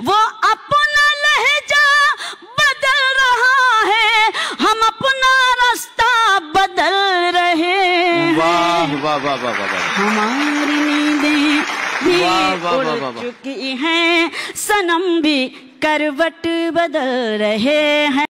वो अपना लहजा बदल रहा है। हम अपना रास्ता बदल रहे वाह वाह वाह वाह वाह हमारी नींदें भी उड़ चुकी हैं। सनम भी करवट बदल रहे हैं।